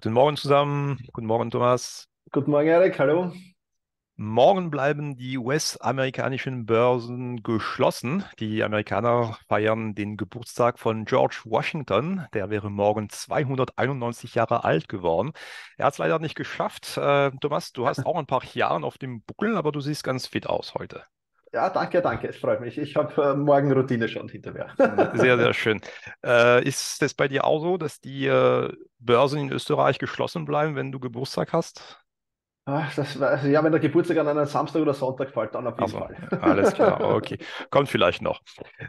Guten Morgen zusammen. Guten Morgen, Thomas. Guten Morgen, Erik. Hallo. Morgen bleiben die US-amerikanischen Börsen geschlossen. Die Amerikaner feiern den Geburtstag von George Washington. Der wäre morgen 291 Jahre alt geworden. Er hat es leider nicht geschafft. Äh, Thomas, du hast auch ein paar Jahre auf dem Buckel, aber du siehst ganz fit aus heute. Ja, danke, danke. Es freut mich. Ich habe äh, morgen Routine schon hinter mir. sehr, sehr schön. Äh, ist es bei dir auch so, dass die äh, Börsen in Österreich geschlossen bleiben, wenn du Geburtstag hast? Ach, das, also, ja, wenn der Geburtstag an einen Samstag oder Sonntag fällt, dann auf jeden Also, Fall. alles klar, okay. Kommt vielleicht noch.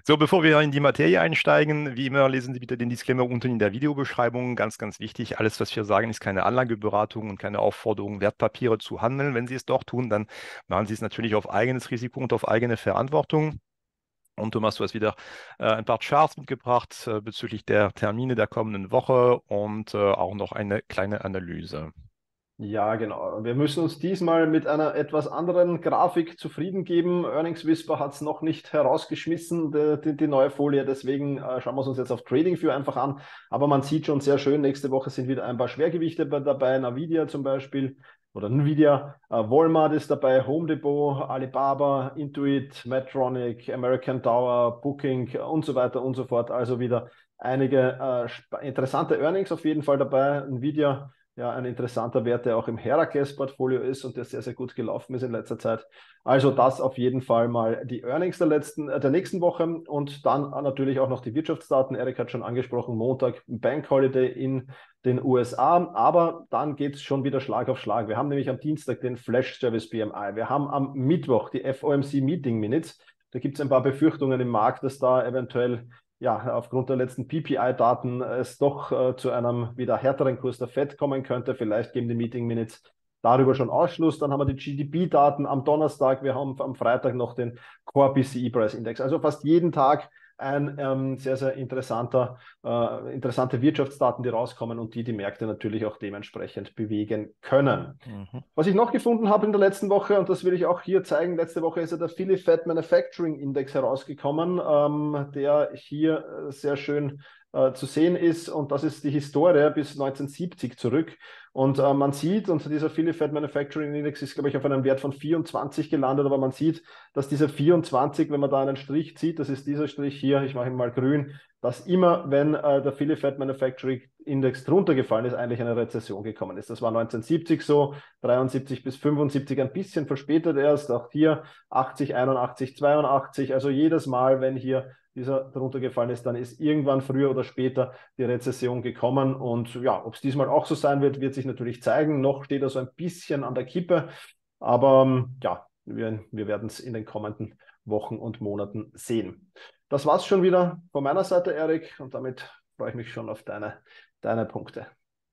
So, bevor wir in die Materie einsteigen, wie immer, lesen Sie bitte den Disclaimer unten in der Videobeschreibung. Ganz, ganz wichtig. Alles, was wir sagen, ist keine Anlageberatung und keine Aufforderung, Wertpapiere zu handeln. Wenn Sie es doch tun, dann machen Sie es natürlich auf eigenes Risiko und auf eigene Verantwortung. Und Thomas, du hast wieder äh, ein paar Charts mitgebracht äh, bezüglich der Termine der kommenden Woche und äh, auch noch eine kleine Analyse. Ja, genau. Wir müssen uns diesmal mit einer etwas anderen Grafik zufrieden geben. Earnings Whisper hat es noch nicht herausgeschmissen, die, die, neue Folie. Deswegen äh, schauen wir uns jetzt auf TradingView einfach an. Aber man sieht schon sehr schön, nächste Woche sind wieder ein paar Schwergewichte dabei. Nvidia zum Beispiel oder Nvidia. Äh, Walmart ist dabei, Home Depot, Alibaba, Intuit, Medtronic, American Tower, Booking und so weiter und so fort. Also wieder einige äh, interessante Earnings auf jeden Fall dabei. Nvidia ja ein interessanter Wert, der auch im Herakles-Portfolio ist und der sehr, sehr gut gelaufen ist in letzter Zeit. Also das auf jeden Fall mal die Earnings der letzten, äh, der nächsten Woche und dann natürlich auch noch die Wirtschaftsdaten. Erik hat schon angesprochen, Montag Bank Holiday in den USA, aber dann geht es schon wieder Schlag auf Schlag. Wir haben nämlich am Dienstag den Flash Service BMI. Wir haben am Mittwoch die FOMC Meeting Minutes. Da gibt es ein paar Befürchtungen im Markt, dass da eventuell ja, aufgrund der letzten PPI-Daten es doch äh, zu einem wieder härteren Kurs der FED kommen könnte. Vielleicht geben die Meeting Minutes darüber schon Ausschluss. Dann haben wir die GDP-Daten am Donnerstag. Wir haben am Freitag noch den Core PCE Price Index. Also fast jeden Tag ein ähm, sehr, sehr interessanter, äh, interessante Wirtschaftsdaten, die rauskommen und die die Märkte natürlich auch dementsprechend bewegen können. Mhm. Was ich noch gefunden habe in der letzten Woche, und das will ich auch hier zeigen, letzte Woche ist ja der Philly Fed Manufacturing Index herausgekommen, ähm, der hier äh, sehr schön äh, zu sehen ist. Und das ist die Historie bis 1970 zurück. Und äh, man sieht, und dieser Philly Fed Manufacturing Index ist, glaube ich, auf einem Wert von 24 gelandet, aber man sieht, dass dieser 24, wenn man da einen Strich zieht, das ist dieser Strich hier, ich mache ihn mal grün, dass immer, wenn äh, der Philly Fed Manufacturing Index drunter gefallen ist, eigentlich eine Rezession gekommen ist. Das war 1970 so, 73 bis 75 ein bisschen verspätet erst, auch hier 80, 81, 82. Also jedes Mal, wenn hier dieser darunter gefallen ist, dann ist irgendwann früher oder später die Rezession gekommen. Und ja, ob es diesmal auch so sein wird, wird sich natürlich zeigen. Noch steht er so ein bisschen an der Kippe. Aber ähm, ja, wir, wir werden es in den kommenden Wochen und Monaten sehen. Das war es schon wieder von meiner Seite, Erik. Und damit freue ich mich schon auf deine, deine Punkte.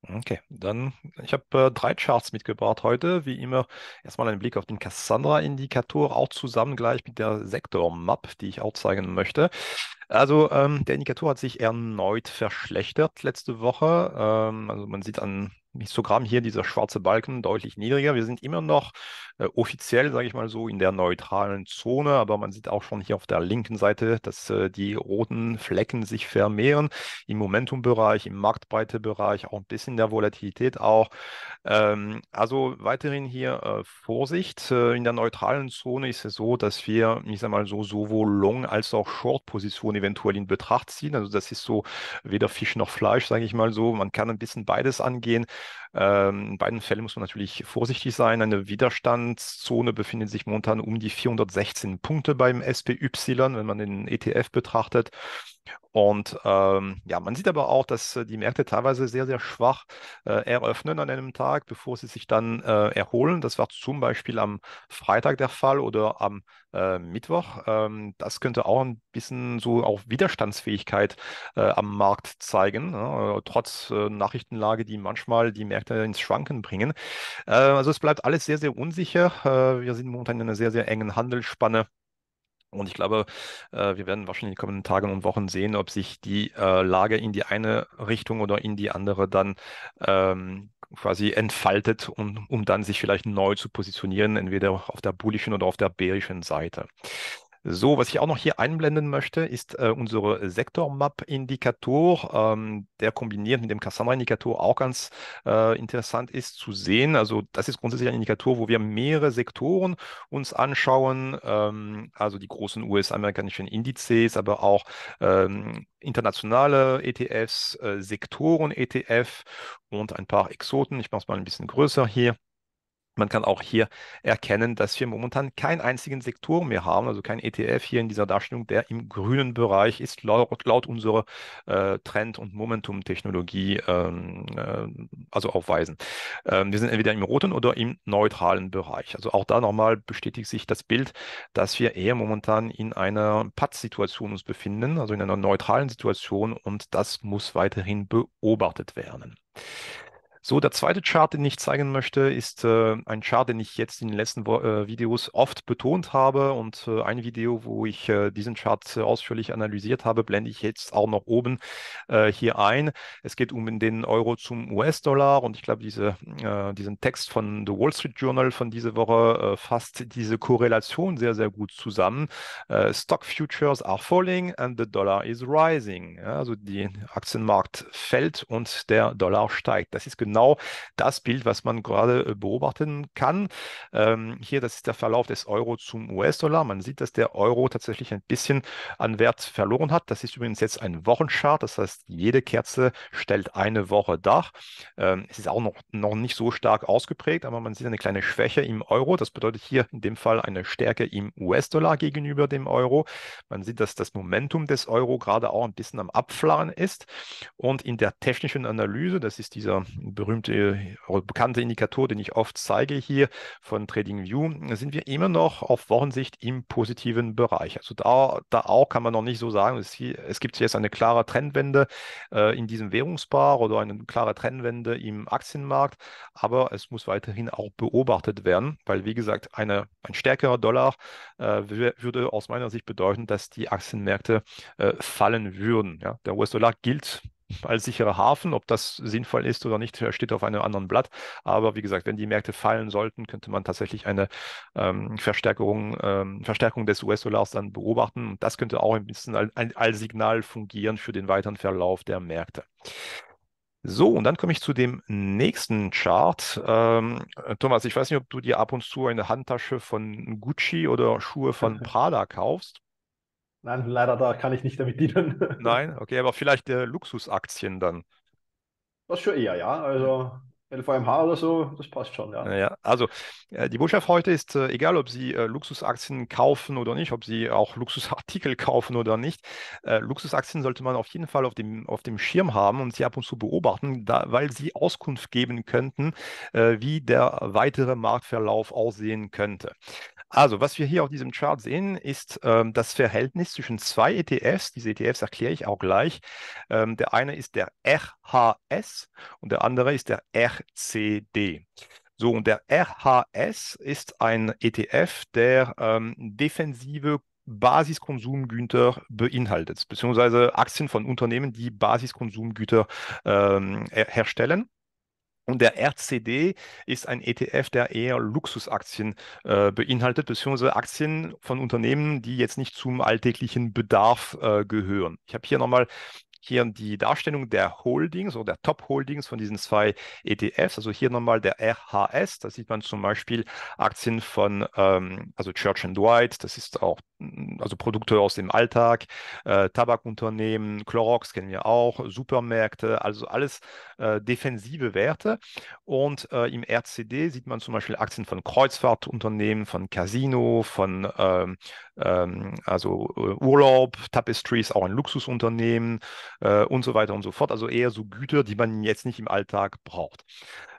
Okay, dann, ich habe äh, drei Charts mitgebracht heute. Wie immer, erstmal ein Blick auf den Cassandra-Indikator, auch zusammen gleich mit der Sektor-Map, die ich auch zeigen möchte. Also ähm, der Indikator hat sich erneut verschlechtert letzte Woche. Ähm, also man sieht an Histogramm hier dieser schwarze Balken deutlich niedriger. Wir sind immer noch äh, offiziell, sage ich mal so, in der neutralen Zone, aber man sieht auch schon hier auf der linken Seite, dass äh, die roten Flecken sich vermehren im Momentumbereich, im Marktbreitebereich, auch ein bisschen der Volatilität auch. Ähm, also weiterhin hier äh, Vorsicht. Äh, in der neutralen Zone ist es so, dass wir, ich sage mal so, sowohl Long- als auch Short-Positionen eventuell in Betracht ziehen. Also das ist so weder Fisch noch Fleisch, sage ich mal so. Man kann ein bisschen beides angehen. Ähm, in beiden Fällen muss man natürlich vorsichtig sein. Eine Widerstandszone befindet sich momentan um die 416 Punkte beim SPY, wenn man den ETF betrachtet. Und ähm, ja, man sieht aber auch, dass äh, die Märkte teilweise sehr, sehr schwach äh, eröffnen an einem Tag, bevor sie sich dann äh, erholen. Das war zum Beispiel am Freitag der Fall oder am äh, Mittwoch. Ähm, das könnte auch ein bisschen so auf Widerstandsfähigkeit äh, am Markt zeigen, ne? trotz äh, Nachrichtenlage, die manchmal die Märkte ins Schwanken bringen. also es bleibt alles sehr, sehr unsicher. wir sind momentan in einer sehr, sehr engen Handelsspanne. Und ich glaube, äh, wir werden wahrscheinlich in den kommenden Tagen und Wochen sehen, ob sich die äh, Lage in die eine Richtung oder in die andere dann ähm, quasi entfaltet, um, um dann sich vielleicht neu zu positionieren, entweder auf der bullischen oder auf der bärischen Seite. So, was ich auch noch hier einblenden möchte, ist äh, unsere Sektor-Map-Indikator, ähm, der kombiniert mit dem Cassandra-Indikator auch ganz äh, interessant ist zu sehen. Also das ist grundsätzlich ein Indikator, wo wir mehrere Sektoren uns anschauen, ähm, also die großen US-amerikanischen Indizes, aber auch ähm, internationale ETFs, äh, Sektoren-ETF und ein paar Exoten. Ich mache es mal ein bisschen größer hier. Man kann auch hier erkennen, dass wir momentan keinen einzigen Sektor mehr haben, also kein ETF hier in dieser Darstellung, der im grünen Bereich ist, laut, laut unserer äh, Trend- und Momentum-Technologie ähm, äh, also aufweisen. Ähm, wir sind entweder im roten oder im neutralen Bereich. Also auch da nochmal bestätigt sich das Bild, dass wir eher momentan in einer Patz-Situation uns befinden, also in einer neutralen Situation und das muss weiterhin beobachtet werden. So, der zweite Chart, den ich zeigen möchte, ist äh, ein Chart, den ich jetzt in den letzten äh, Videos oft betont habe. Und äh, ein Video, wo ich äh, diesen Chart äh, ausführlich analysiert habe, blende ich jetzt auch noch oben äh, hier ein. Es geht um den Euro zum US-Dollar. Und ich glaube, diese, diesen Text von The Wall Street Journal von dieser Woche fasst diese Korrelation sehr, sehr gut zusammen. Stock Futures are falling and the dollar is rising. Ja, also der Aktienmarkt fällt und der Dollar steigt. Das ist genau genau das Bild, was man gerade äh, beobachten kann. Ähm, hier, das ist der Verlauf des Euro zum US-Dollar. Man sieht, dass der Euro tatsächlich ein bisschen an Wert verloren hat. Das ist übrigens jetzt ein Wochenchart. Das heißt, jede Kerze stellt eine Woche dar. Ähm, es ist auch noch, noch nicht so stark ausgeprägt, aber man sieht eine kleine Schwäche im Euro. Das bedeutet hier in dem Fall eine Stärke im US-Dollar gegenüber dem Euro. Man sieht, dass das Momentum des Euro gerade auch ein bisschen am Abflachen ist. Und in der technischen Analyse, das ist dieser berühmte oder bekannte Indikator, den ich oft zeige hier von TradingView, sind wir immer noch auf Wochensicht im positiven Bereich. Also da, da auch kann man noch nicht so sagen, es, es gibt jetzt eine klare Trendwende äh, in diesem Währungspaar oder eine klare Trendwende im Aktienmarkt, aber es muss weiterhin auch beobachtet werden, weil wie gesagt, eine, ein stärkerer Dollar äh, würde aus meiner Sicht bedeuten, dass die Aktienmärkte äh, fallen würden. Ja? Der US-Dollar gilt als sicherer Hafen. Ob das sinnvoll ist oder nicht, steht auf einem anderen Blatt. Aber wie gesagt, wenn die Märkte fallen sollten, könnte man tatsächlich eine ähm, Verstärkung, ähm, Verstärkung des US-Dollars dann beobachten. Und das könnte auch ein bisschen als, als Signal fungieren für den weiteren Verlauf der Märkte. So, und dann komme ich zu dem nächsten Chart. Ähm, Thomas, ich weiß nicht, ob du dir ab und zu eine Handtasche von Gucci oder Schuhe von Prada kaufst. Nein, leider da kann ich nicht damit dienen. Nein, okay, aber vielleicht äh, Luxusaktien dann. Das schon eher, ja. Also LVMH oder so, das passt schon, ja. Ja, also äh, die Botschaft heute ist, äh, egal ob Sie äh, Luxusaktien kaufen oder nicht, ob Sie auch Luxusartikel kaufen oder nicht, Luxusaktien sollte man auf jeden Fall auf dem, auf dem Schirm haben und sie ab und zu beobachten, da, weil sie Auskunft geben könnten, wie der weitere Marktverlauf aussehen könnte. Also, was wir hier auf diesem Chart sehen, ist ähm, das Verhältnis zwischen zwei ETFs. Diese ETFs erkläre ich auch gleich. Ähm, der eine ist der RHS und der andere ist der RCD. So, und der RHS ist ein ETF, der ähm, defensive Basiskonsumgüter beinhaltet, beziehungsweise Aktien von Unternehmen, die Basiskonsumgüter ähm, herstellen. Und der RCD ist ein ETF, der eher Luxusaktien äh, beinhaltet, beziehungsweise Aktien von Unternehmen, die jetzt nicht zum alltäglichen Bedarf äh, gehören. Ich habe hier nochmal hier die Darstellung der Holdings oder der Top-Holdings von diesen zwei ETFs. Also hier nochmal der RHS, da sieht man zum Beispiel Aktien von ähm, also Church and Dwight, das ist auch mm, also Produkte aus dem Alltag, äh, Tabakunternehmen, Clorox kennen wir auch, Supermärkte, also alles äh, defensive Werte. Und äh, im RCD sieht man zum Beispiel Aktien von Kreuzfahrtunternehmen, von Casino, von ähm, also äh, Urlaub, Tapestries, auch ein Luxusunternehmen äh, und so weiter und so fort. Also eher so Güter, die man jetzt nicht im Alltag braucht.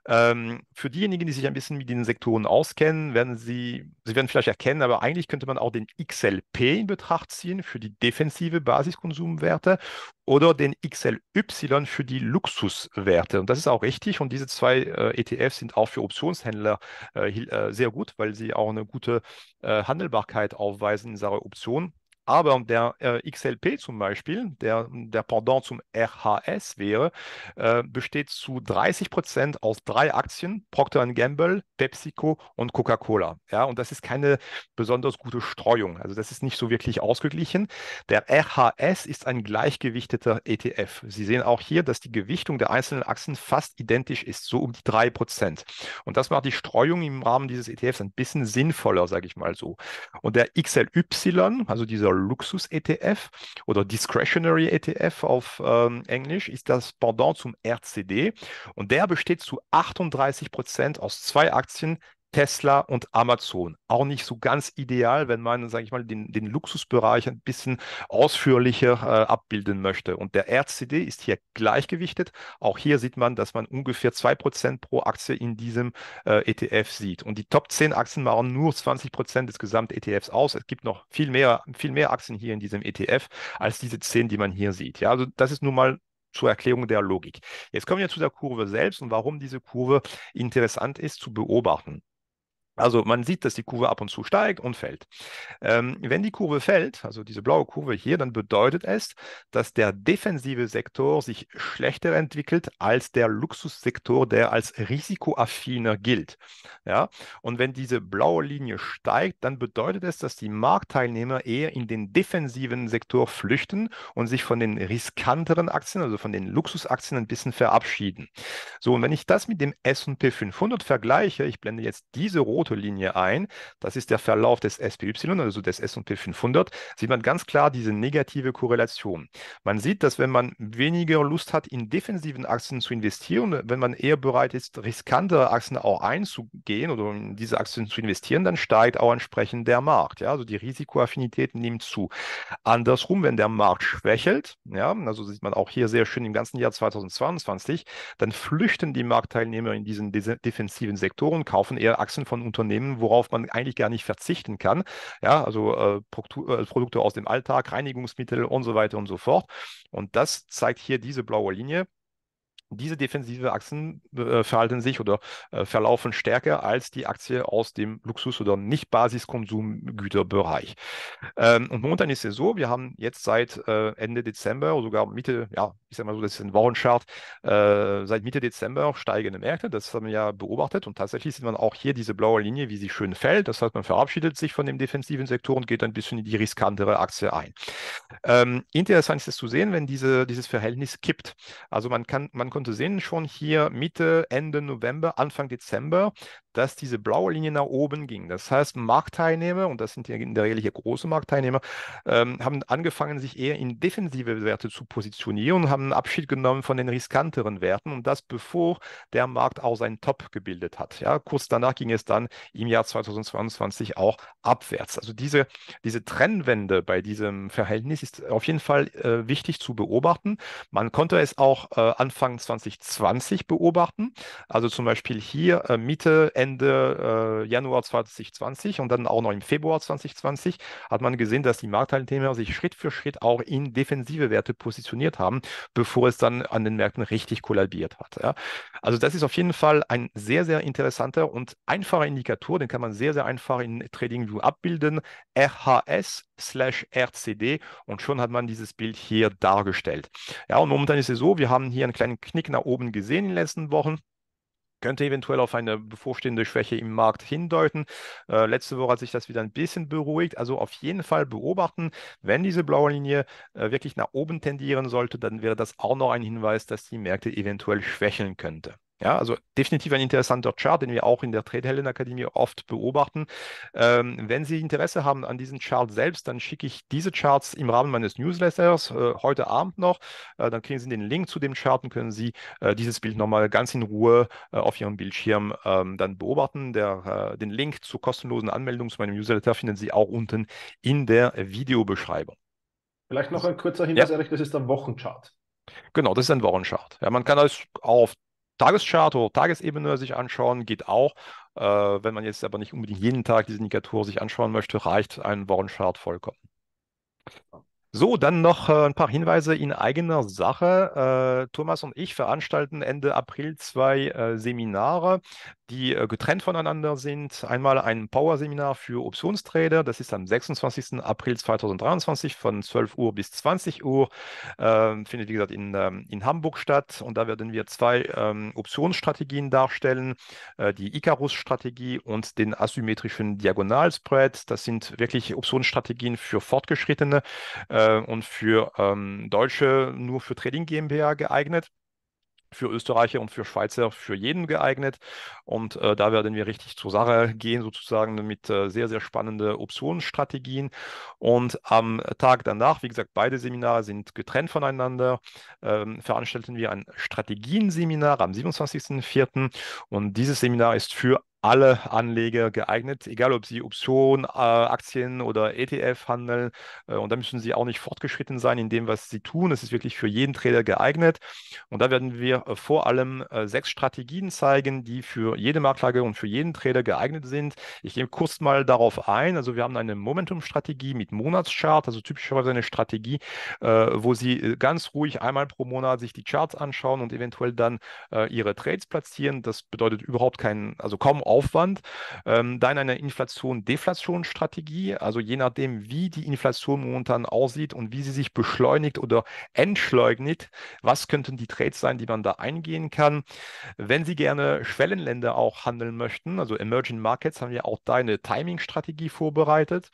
Ähm, für diejenigen, die sich ein bisschen mit den Sektoren auskennen, werden sie, sie werden vielleicht erkennen, aber eigentlich könnte man auch den XLP in Betracht ziehen für die defensive Basiskonsumwerte oder den XLY für die Luxuswerte. Und das ist auch richtig. Und diese zwei äh, ETFs sind auch für Optionshändler äh, äh, sehr gut, weil sie auch eine gute äh, Handelbarkeit aufweisen in Sachen Optionen. Aber der äh, XLP zum Beispiel, der, der Pendant zum RHS wäre, äh, besteht zu 30 Prozent aus drei Aktien, Procter Gamble, PepsiCo und Coca-Cola. Ja, und das ist keine besonders gute Streuung. Also das ist nicht so wirklich ausgeglichen. Der RHS ist ein gleichgewichteter ETF. Sie sehen auch hier, dass die Gewichtung der einzelnen Aktien fast identisch ist, so um die drei Prozent. Und das macht die Streuung im Rahmen dieses ETFs ein bisschen sinnvoller, sage ich mal so. Und der XLY, also dieser Luxus-ETF oder Discretionary ETF auf ähm, Englisch, ist das Pendant zum RCD und der besteht zu 38 Prozent aus zwei Aktien, Tesla und Amazon. Auch nicht so ganz ideal, wenn man, sage ich mal, den, den Luxusbereich ein bisschen ausführlicher äh, abbilden möchte. Und der RCD ist hier gleichgewichtet. Auch hier sieht man, dass man ungefähr 2% pro Aktie in diesem äh, ETF sieht. Und die Top 10 Aktien machen nur 20% des Gesamt-ETFs aus. Es gibt noch viel mehr, viel mehr Aktien hier in diesem ETF als diese 10, die man hier sieht. Ja, also das ist nun mal zur Erklärung der Logik. Jetzt kommen wir zu der Kurve selbst und warum diese Kurve interessant ist zu beobachten. Also man sieht, dass die Kurve ab und zu steigt und fällt. Ähm, wenn die Kurve fällt, also diese blaue Kurve hier, dann bedeutet es, dass der defensive Sektor sich schlechter entwickelt als der Luxussektor, der als risikoaffiner gilt. Ja? Und wenn diese blaue Linie steigt, dann bedeutet es, dass die Marktteilnehmer eher in den defensiven Sektor flüchten und sich von den riskanteren Aktien, also von den Luxusaktien ein bisschen verabschieden. So, und wenn ich das mit dem S&P 500 vergleiche, ich blende jetzt diese rote Linie ein. Das ist der Verlauf des SPY, also des S&P 500. Sieht man ganz klar diese negative Korrelation. Man sieht, dass wenn man weniger Lust hat, in defensiven Aktien zu investieren, wenn man eher bereit ist, riskantere Aktien auch einzugehen oder in diese Aktien zu investieren, dann steigt auch entsprechend der Markt. Ja? Also die Risikoaffinität nimmt zu. Andersrum, wenn der Markt schwächelt, ja, also sieht man auch hier sehr schön im ganzen Jahr 2022, dann flüchten die Marktteilnehmer in diesen defensiven Sektoren, kaufen eher Aktien von Unternehmen, Unternehmen, worauf man eigentlich gar nicht verzichten kann. Ja, also äh, äh, Produkte aus dem Alltag, Reinigungsmittel und so weiter und so fort. Und das zeigt hier diese blaue Linie. Diese defensive Aktien äh, verhalten sich oder äh, verlaufen stärker als die Aktie aus dem Luxus- oder Nicht-Basiskonsumgüterbereich. Ähm, und momentan ist es so, wir haben jetzt seit äh, Ende Dezember oder sogar Mitte, ja, ich sage mal so, das ist ein Wochenchart, äh, seit Mitte Dezember steigende Märkte. Das haben wir ja beobachtet und tatsächlich sieht man auch hier diese blaue Linie, wie sie schön fällt. Das heißt, man verabschiedet sich von dem defensiven Sektor und geht ein bisschen in die riskantere Aktie ein. Ähm, interessant ist es zu sehen, wenn diese, dieses Verhältnis kippt. Also man kann, man konnte sehen schon hier Mitte, Ende November, Anfang Dezember, dass diese blaue Linie nach oben ging. Das heißt, Marktteilnehmer, und das sind in der Regel hier große Marktteilnehmer, ähm, haben angefangen, sich eher in defensive Werte zu positionieren und haben Abschied genommen von den riskanteren Werten und das bevor der Markt auch seinen Top gebildet hat. Ja, kurz danach ging es dann im Jahr 2022 auch abwärts. Also diese, diese Trennwende bei diesem Verhältnis ist auf jeden Fall äh, wichtig zu beobachten. Man konnte es auch äh, Anfang 2020 beobachten. Also zum Beispiel hier äh, Mitte, Ende äh, Januar 2020 und dann auch noch im Februar 2020 hat man gesehen, dass die Marktteilnehmer sich Schritt für Schritt auch in defensive Werte positioniert haben, bevor es dann an den Märkten richtig kollabiert hat. Ja. Also das ist auf jeden Fall ein sehr, sehr interessanter und einfacher Indikator, den kann man sehr, sehr einfach in TradingView abbilden. RHS slash RCD und schon hat man dieses Bild hier dargestellt. Ja, und momentan ist es so, wir haben hier einen kleinen Knick nach oben gesehen in den letzten Wochen könnte eventuell auf eine bevorstehende Schwäche im Markt hindeuten. Äh, letzte Woche hat sich das wieder ein bisschen beruhigt. Also auf jeden Fall beobachten, wenn diese blaue Linie äh, wirklich nach oben tendieren sollte, dann wäre das auch noch ein Hinweis, dass die Märkte eventuell schwächeln könnte. Ja, also definitiv ein interessanter Chart, den wir auch in der Trade Helen Akademie oft beobachten. Ähm, wenn Sie Interesse haben an diesem Chart selbst, dann schicke ich diese Charts im Rahmen meines Newsletters äh, heute Abend noch. Äh, dann kriegen Sie den Link zu dem Chart und können Sie äh, dieses Bild nochmal ganz in Ruhe äh, auf Ihrem Bildschirm ähm, dann beobachten. Der, äh, den Link zur kostenlosen Anmeldung zu meinem Newsletter finden Sie auch unten in der Videobeschreibung. Vielleicht noch ein kurzer Hinweis, ja. Erich, das ist der Wochenchart. Genau, das ist ein Wochenchart. Ja, man kann das auf Tageschart oder Tagesebene sich anschauen, geht auch. Äh, wenn man jetzt aber nicht unbedingt jeden Tag diese Indikator sich anschauen möchte, reicht ein Wochenchart vollkommen. So, dann noch äh, ein paar Hinweise in eigener Sache. Äh, Thomas und ich veranstalten Ende April zwei äh, Seminare. Die äh, getrennt voneinander sind. Einmal ein Power-Seminar für Optionstrader, das ist am 26. April 2023 von 12 Uhr bis 20 Uhr. Äh, findet, wie gesagt, in, ähm, in Hamburg statt. Und da werden wir zwei ähm, Optionsstrategien darstellen, äh, die Icarus-Strategie und den asymmetrischen Diagonalspread. Das sind wirklich Optionsstrategien für Fortgeschrittene äh, und für ähm, Deutsche nur für Trading GmbH geeignet für Österreicher und für Schweizer für jeden geeignet. Und äh, da werden wir richtig zur Sache gehen, sozusagen mit äh, sehr, sehr spannenden Optionsstrategien. Und am Tag danach, wie gesagt, beide Seminare sind getrennt voneinander, ähm, veranstalten wir ein Strategienseminar am 27.04. Und dieses Seminar ist für alle Anleger geeignet, egal ob sie Optionen, äh, Aktien oder ETF handeln. Äh, und da müssen sie auch nicht fortgeschritten sein in dem, was sie tun. Es ist wirklich für jeden Trader geeignet. Und da werden wir äh, vor allem äh, sechs Strategien zeigen, die für jede Marktlage und für jeden Trader geeignet sind. Ich gehe kurz mal darauf ein. Also wir haben eine Momentum-Strategie mit Monatschart, also typischerweise eine Strategie, äh, wo Sie äh, ganz ruhig einmal pro Monat sich die Charts anschauen und eventuell dann Ihre Trades platzieren. Das bedeutet überhaupt keinen, also kaum Aufwand. Ähm, dann eine Inflation-Deflation-Strategie, also je nachdem, wie die Inflation momentan aussieht und wie sie sich beschleunigt oder entschleunigt, was könnten die Trades sein, die man da eingehen kann. Wenn Sie gerne Schwellenländer auch handeln möchten, also Emerging Markets, haben wir auch da eine Timing-Strategie vorbereitet.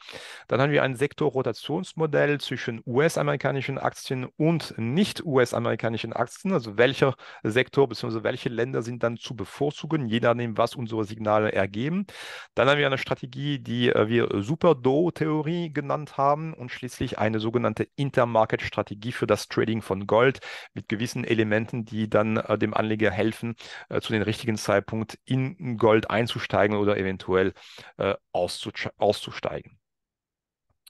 Dann haben wir ein Sektor-Rotationsmodell zwischen US-amerikanischen Aktien und nicht US-amerikanischen Aktien, also welcher Sektor bzw. welche Länder sind dann zu bevorzugen, je nachdem, was unsere Signale Signale ergeben. Dann haben wir eine Strategie, die äh, wir Super-Do-Theorie genannt haben und schließlich eine sogenannte Intermarket-Strategie für das Trading von Gold mit gewissen Elementen, die dann äh, dem Anleger helfen, äh, zu dem richtigen Zeitpunkt in Gold einzusteigen oder eventuell auszusteigen.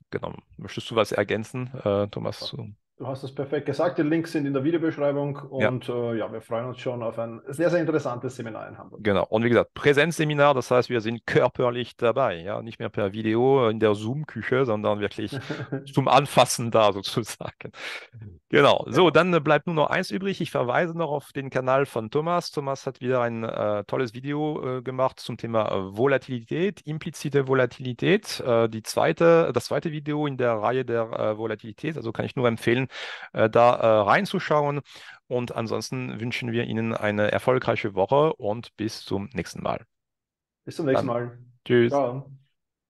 Genau. Möchtest du was ergänzen, Thomas? Du hast es perfekt gesagt. Die Links sind in der Videobeschreibung und ja. Äh, ja, wir freuen uns schon auf ein sehr, sehr interessantes Seminar in Hamburg. Genau. Und wie gesagt, Präsenzseminar, das heißt, wir sind körperlich dabei, ja, nicht mehr per Video in der Zoom-Küche, sondern wirklich zum Anfassen da sozusagen. Genau. So, dann äh, bleibt nur noch eins übrig. Ich verweise noch auf den Kanal von Thomas. Thomas hat wieder ein äh, tolles Video äh, gemacht zum Thema äh, Volatilität, implizite Volatilität. Äh, die zweite, das zweite Video in der Reihe der Volatilität. Also kann ich nur empfehlen, da reinzuschauen. Und ansonsten wünschen wir Ihnen eine erfolgreiche Woche und bis zum nächsten Mal. Bis zum nächsten Dann. Mal. Tschüss. Ciao.